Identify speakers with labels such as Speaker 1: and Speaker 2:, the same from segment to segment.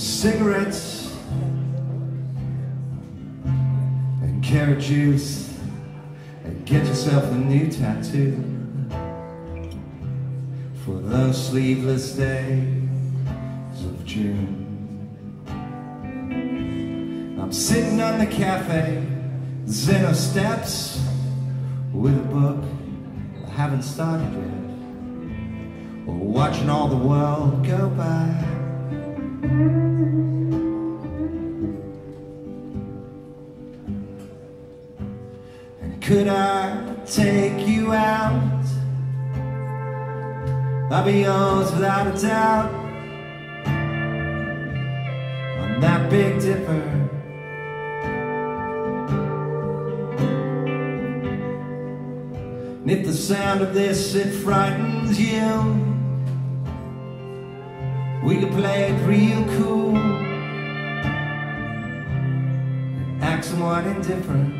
Speaker 1: cigarettes and carrot juice and get yourself a new tattoo for those sleepless days of June. I'm sitting on the cafe, Zeno steps with a book I haven't started yet, or watching all the world go by. And could I take you out? I'll be yours without a doubt. On that Big Dipper. And if the sound of this it frightens you, we could play it real cool and act somewhat indifferent.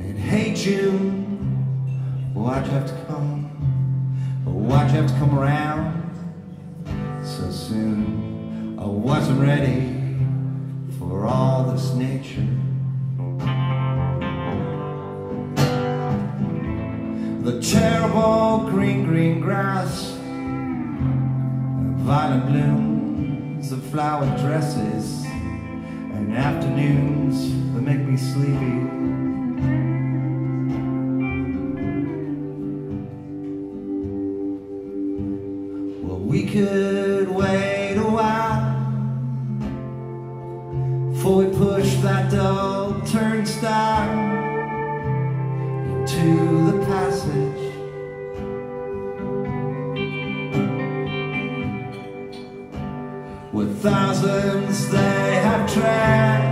Speaker 1: And hey June, why'd you have to come? Why'd you have to come around so soon? I wasn't ready for all this nature. The terrible green, green grass, the violet blooms of flower dresses, and afternoons that make me sleepy. Well, we could wait a while before we push that dull turnstile into the passage. With thousands they have tread,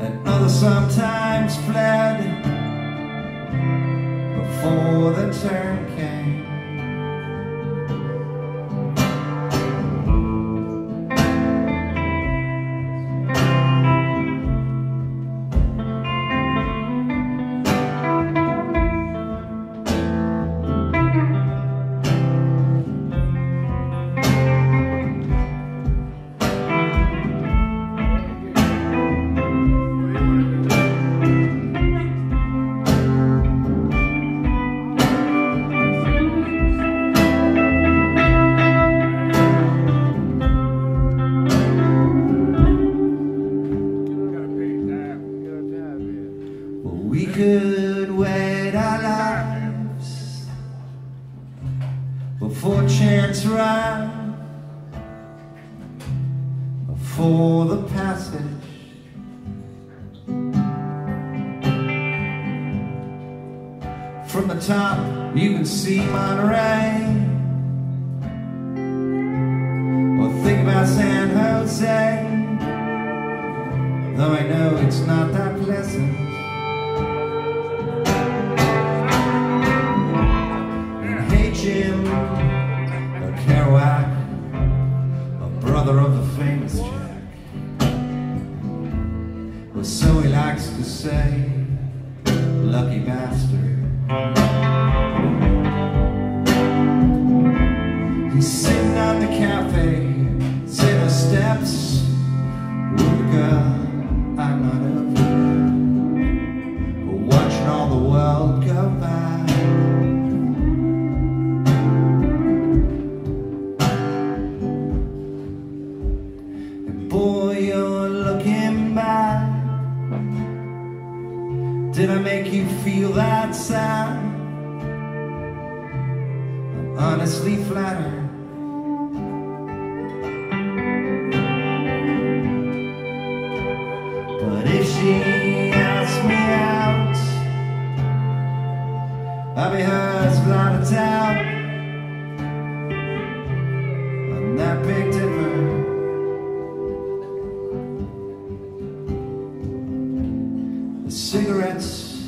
Speaker 1: and others sometimes fled before the turn we could wait our lives before chance arrived, before the passage. From the top, you can see Monterey. Or think about San Jose. Though I know it's not that pleasant. The famous Jack. Well, so he likes to say, lucky bastard. He's sitting on the cafe, the steps with a girl I'm not But watching all the world go by Did I make you feel that sad? I'm honestly flattered But if she asks me out, I'll be hers without a doubt. The cigarettes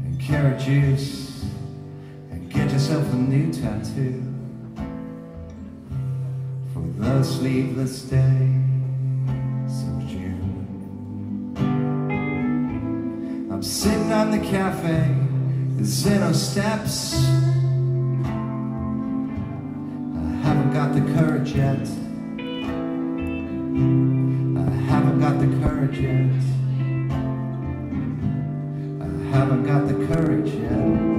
Speaker 1: and carrot juice, and get yourself a new tattoo for the sleepless days of June. I'm sitting on the cafe, in our steps. I haven't got the courage yet. I haven't the I haven't got the courage yet.